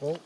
哦